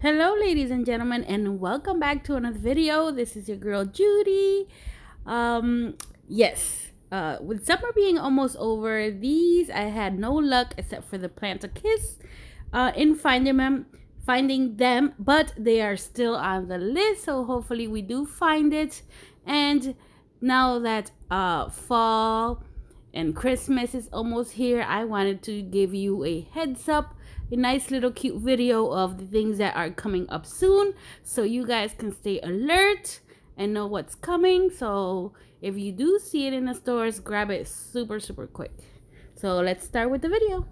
Hello, ladies and gentlemen, and welcome back to another video. This is your girl Judy. Um, yes, uh, with summer being almost over, these I had no luck except for the plant a kiss uh, in finding them, finding them, but they are still on the list. So hopefully we do find it. And now that uh, fall and Christmas is almost here, I wanted to give you a heads up a nice little cute video of the things that are coming up soon so you guys can stay alert and know what's coming. So if you do see it in the stores grab it super super quick. So let's start with the video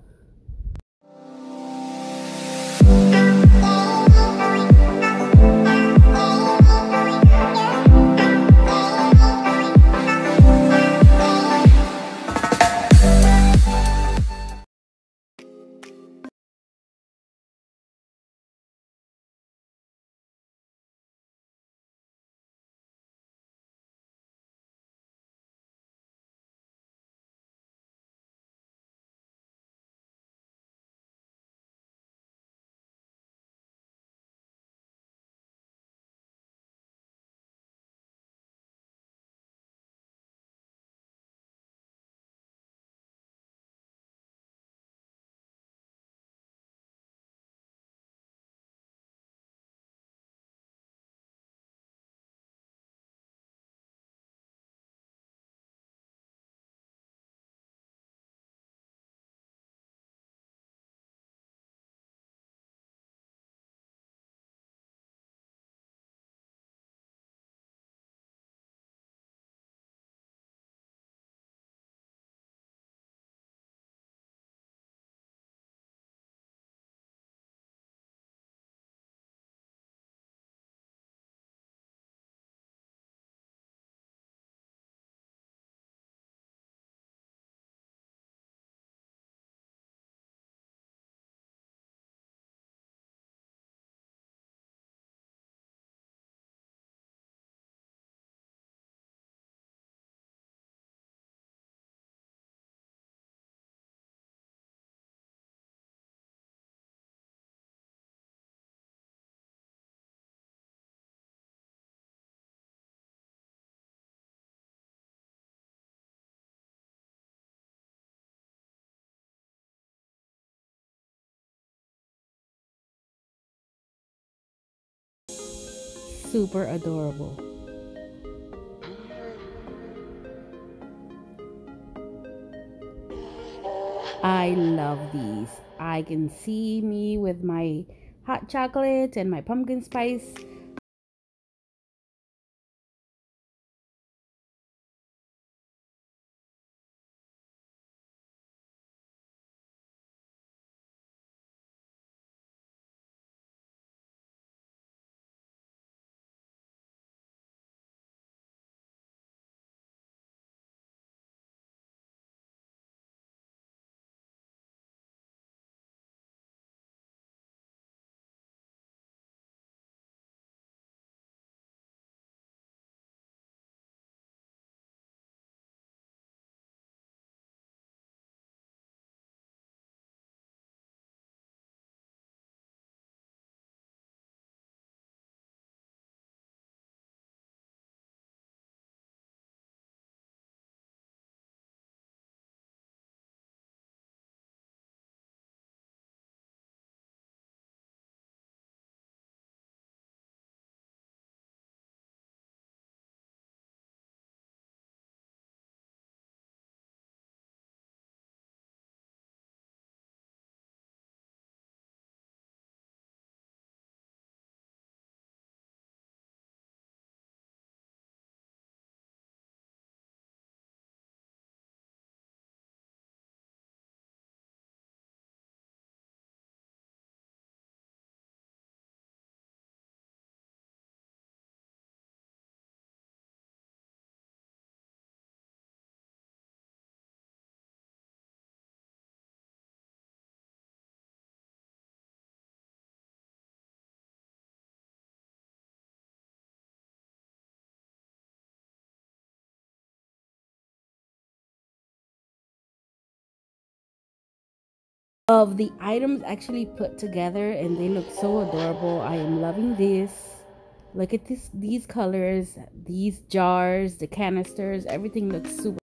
super adorable. I love these. I can see me with my hot chocolate and my pumpkin spice of the items actually put together and they look so adorable. I am loving this. Look at this these colors, these jars, the canisters, everything looks super